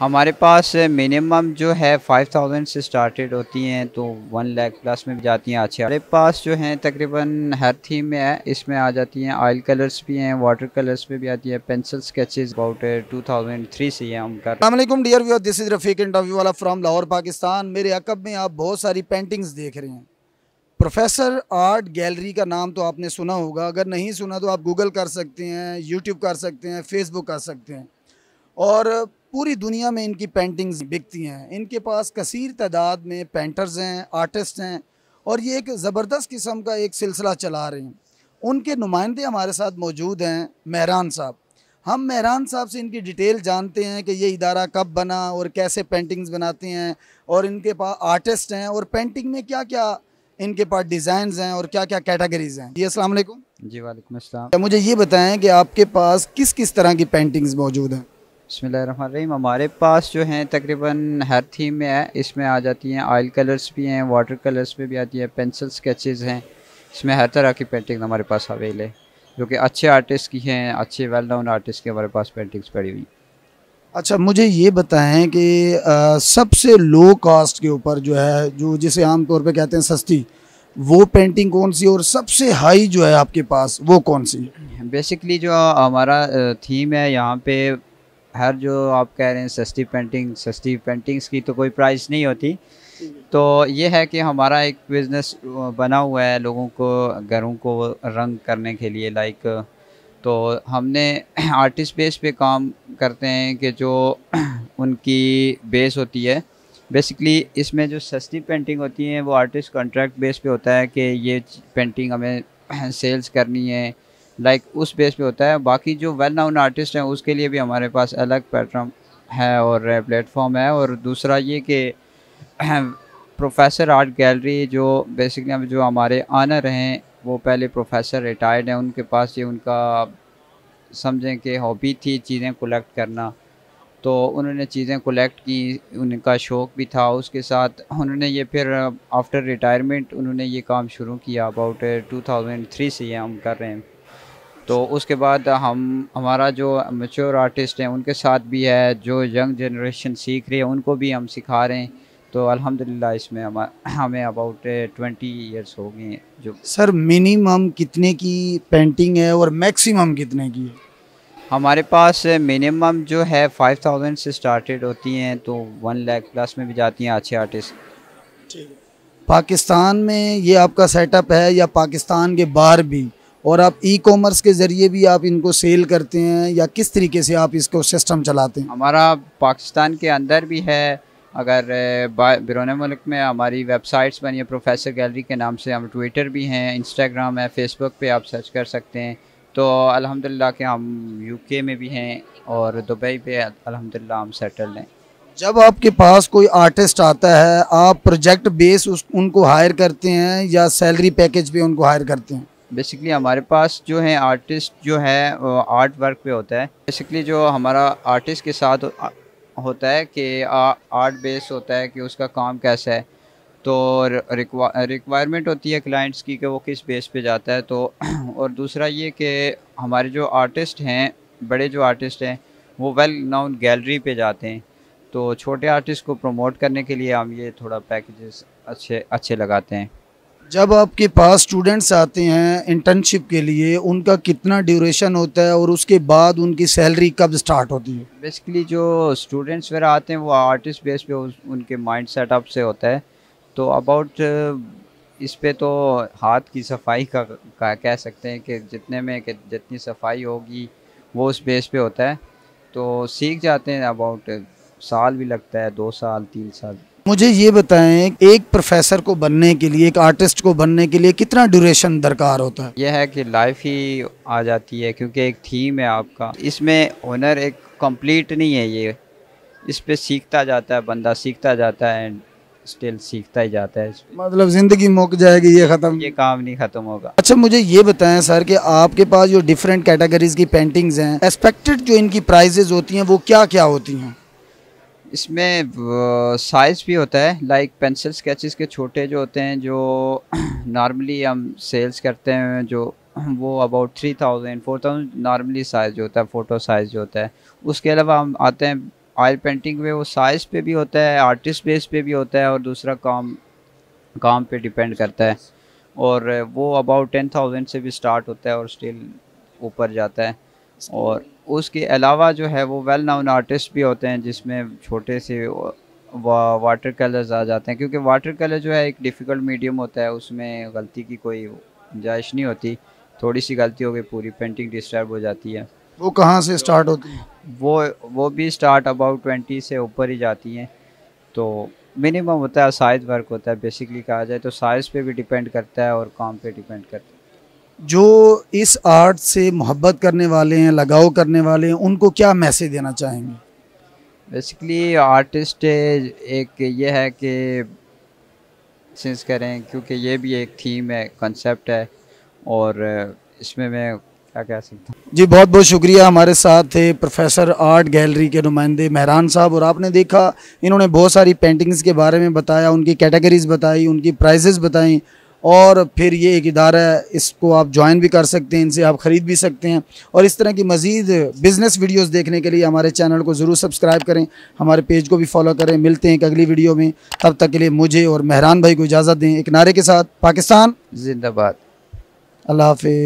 हमारे पास मिनिमम जो है फाइव थाउज़ेंड से स्टार्टेड होती हैं तो वन लाख प्लस में भी जाती हैं अच्छे। हमारे पास जो हैं, तकरीबन हर थीम में है, इसमें आ जाती हैं ऑयल कलर्स भी हैं वाटर कलर्स में भी आती है pencil sketches about two thousand three से हम कर अल्लाम dear viewer this is Rafiq interview वाला फ्राम लाहौर पाकिस्तान मेरे अकब में आप बहुत सारी पेंटिंग्स देख रहे हैं। प्रोफेसर आर्ट गैलरी का नाम तो आपने सुना होगा। अगर नहीं सुना तो आप गूगल कर सकते हैं यूट्यूब कर सकते हैं फेसबुक कर सकते हैं। और पूरी दुनिया में इनकी पेंटिंग्स बिकती हैं। इनके पास कसीर तादाद में पेंटर्स हैं आर्टिस्ट हैं और ये एक ज़बरदस्त किस्म का एक सिलसिला चला रहे हैं। उनके नुमाइंदे हमारे साथ मौजूद हैं महरान साहब। हम महरान साहब से इनकी डिटेल जानते हैं कि ये इदारा कब बना और कैसे पेंटिंग्स बनाते हैं और इनके पास आर्टिस्ट हैं और पेंटिंग में क्या क्या इनके पास डिज़ाइन हैं और क्या क्या कैटेगरीज हैं। जी अस्सलाम वालेकुम। जी वालेकुम अस्सलाम। मुझे ये बताएँ कि आपके पास किस किस तरह की पेंटिंग्स मौजूद हैं? बसमीम हमारे पास जो हैं तकरीबन हर थीम में है। इसमें आ जाती हैं ऑयल कलर्स भी हैं वाटर कलर्स में भी आती है पेंसिल स्केचेस हैं। इसमें हर तरह की पेंटिंग हमारे पास अवेल है जो कि अच्छे आर्टिस्ट की हैं अच्छे वेल नोन आर्टिस्ट की हमारे पास पेंटिंग्स पड़ी हुई। अच्छा मुझे ये बताएँ कि आ, सबसे लो कास्ट के ऊपर जो है जो जिसे आमतौर पे कहते हैं सस्ती वो पेंटिंग कौन सी और सबसे हाई जो है आपके पास वो कौन सी बेसिकली जो हमारा थीम है यहाँ पे हर जो आप कह रहे हैं सस्ती पेंटिंग सस्ती पेंटिंग्स की तो कोई प्राइस नहीं होती। तो ये है कि हमारा एक बिज़नेस बना हुआ है लोगों को, घरों को रंग करने के लिए लाइक तो हमने आर्टिस्ट बेस पे काम करते हैं कि जो उनकी बेस होती है। बेसिकली इसमें जो सस्ती पेंटिंग होती है, वो आर्टिस्ट कॉन्ट्रैक्ट बेस पे होता है कि ये पेंटिंग हमें सेल्स करनी है। लाइक like, उस बेस पे होता है। बाकी जो वेल नाउन आर्टिस्ट हैं उसके लिए भी हमारे पास अलग पैटर्न है और प्लेटफॉर्म है। और दूसरा ये कि प्रोफेसर आर्ट गैलरी जो बेसिकली जो हमारे आनर हैं वो पहले प्रोफेसर रिटायर्ड हैं। उनके पास ये उनका समझें कि हॉबी थी चीज़ें कलेक्ट करना। तो उन्होंने चीज़ें कलेक्ट की उनका शौक़ भी था उसके साथ। उन्होंने ये फिर आफ्टर रिटायरमेंट उन्होंने ये काम शुरू किया। अबाउट 2003 से ये हम कर रहे हैं। तो उसके बाद हम हमारा जो मच्योर आर्टिस्ट हैं उनके साथ भी है जो यंग जनरेशन सीख रही है उनको भी हम सिखा रहे हैं। तो अल्हम्दुलिल्लाह इसमें हम हमें अबाउट ट्वेंटी ईयर्स हो गए हैं जो सर मिनिमम कितने की पेंटिंग है और मैक्सिमम कितने की है? हमारे पास मिनिमम जो है फाइव थाउज़ेंड से स्टार्टेड होती हैं तो वन लाख प्लस में भी जाती हैं अच्छे आर्टिस्ट पाकिस्तान में ये आपका सेटअप है या पाकिस्तान के बाहर भी? और आप ई कॉमर्स के ज़रिए भी आप इनको सेल करते हैं या किस तरीके से आप इसको सिस्टम चलाते हैं? हमारा पाकिस्तान के अंदर भी है। अगर बिरौन मुल्क में हमारी वेबसाइट्स बनी है प्रोफेसर गैलरी के नाम से हम ट्विटर भी हैं इंस्टाग्राम है फेसबुक पे आप सर्च कर सकते हैं। तो अल्हम्दुलिल्लाह के हम यूके में भी हैं और दुबई पे अल्हम्दुलिल्लाह हम सेटल हैं। जब आपके पास कोई आर्टिस्ट आता है आप प्रोजेक्ट बेस उस उनको हायर करते हैं या सैलरी पैकेज पे उनको हायर करते हैं? बेसिकली हमारे पास जो है आर्टिस्ट जो है आर्ट वर्क पे होता है। बेसिकली जो हमारा आर्टिस्ट के साथ होता है कि आर्ट बेस होता है कि उसका काम कैसा है। तो रिक्वायरमेंट होती है क्लाइंट्स की कि वो किस बेस पे जाता है। तो और दूसरा ये कि हमारे जो आर्टिस्ट हैं, बड़े जो आर्टिस्ट हैं, वो वेल नाउन गैलरी पे जाते हैं। तो छोटे आर्टिस्ट को प्रमोट करने के लिए हम ये थोड़ा पैकेजेस अच्छे अच्छे लगाते हैं। जब आपके पास स्टूडेंट्स आते हैं इंटर्नशिप के लिए उनका कितना ड्यूरेशन होता है और उसके बाद उनकी सैलरी कब स्टार्ट होती है? बेसिकली जो स्टूडेंट्स वगैरह आते हैं वो आर्टिस्ट बेस पे उनके माइंड सेटअप से होता है। तो अबाउट इस पे तो हाथ की सफ़ाई का, का कह सकते हैं कि जितने में कि जितनी सफ़ाई होगी वो उस बेस पे होता है। तो सीख जाते हैं अबाउट साल भी लगता है दो साल तीन साल। मुझे ये बताएँ एक प्रोफेसर को बनने के लिए एक आर्टिस्ट को बनने के लिए कितना ड्यूरेशन दरकार होता है? यह है कि लाइफ ही आ जाती है क्योंकि एक थीम है आपका। इसमें ओनर एक कंप्लीट नहीं है ये। इस पे सीखता जाता है बंदा सीखता जाता है स्टिल सीखता ही जाता है। मतलब ज़िंदगी मुक जाएगी ये खत्म। ये काम नहीं खत्म होगा। अच्छा मुझे ये बताएँ सर कि आपके पास जो डिफरेंट कैटेगरीज की पेंटिंग्स हैं एक्सपेक्टेड जो इनकी प्राइजेज होती हैं वो क्या क्या होती हैं? इसमें साइज़ भी होता है लाइक पेंसिल स्केचेस के छोटे जो होते हैं, जो नॉर्मली हम सेल्स करते हैं, जो वो about three thousand four thousand normally size जो होता है फ़ोटो साइज़ जो होता है। उसके अलावा हम आते हैं ऑयल पेंटिंग में वो साइज़ पे भी होता है आर्टिस्ट बेस पे भी होता है, और दूसरा काम काम पे डिपेंड करता है। और वो अबाउट टेन थाउज़ेंड से भी स्टार्ट होता है, और स्टिल ऊपर जाता है, और उसके अलावा जो है वो वेल नाउन आर्टिस्ट भी होते हैं जिसमें छोटे से वा, वाटर कलर्स आ जाते हैं क्योंकि वाटर कलर जो है एक डिफ़िकल्ट मीडियम होता है उसमें गलती की कोई गुंजाइश नहीं होती। थोड़ी सी गलती हो गई पूरी पेंटिंग डिस्टर्ब हो जाती है। वो कहाँ से स्टार्ट होती है? वो वो भी स्टार्ट अबाउट ट्वेंटी से ऊपर ही जाती हैं। तो मिनिमम होता है साइज़ वर्क होता है बेसिकली कहा जाए तो साइज़ पे भी डिपेंड करता है और काम पे डिपेंड करता है। जो इस आर्ट से मोहब्बत करने वाले हैं लगाव करने वाले हैं उनको क्या मैसेज देना चाहेंगे? बेसिकली आर्टिस्ट एक ये है कि सिंस करें क्योंकि ये भी एक थीम है कंसेप्ट है और इसमें मैं क्या कह सकता हूँ? जी बहुत बहुत शुक्रिया हमारे साथ थे प्रोफेसर आर्ट गैलरी के नुमाइंदे मेहरान साहब और आपने देखा इन्होंने बहुत सारी पेंटिंग्स के बारे में बताया उनकी कैटेगरीज बताई उनकी प्राइजेस बताई और फिर ये एक इदारा है इसको आप ज्वाइन भी कर सकते हैं इनसे आप ख़रीद भी सकते हैं। और इस तरह की मज़ीद बिज़नेस वीडियोस देखने के लिए हमारे चैनल को ज़रूर सब्सक्राइब करें। हमारे पेज को भी फॉलो करें। मिलते हैं एक अगली वीडियो में। तब तक के लिए मुझे और मेहरान भाई को इजाज़त दें एक नारे के साथ। पाकिस्तान। जिंदाबाद। अल्लाह हाफि